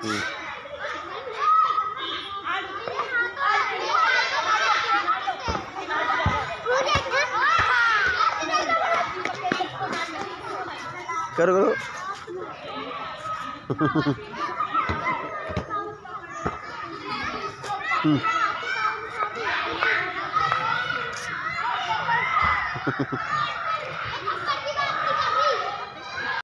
करो करो हम्म।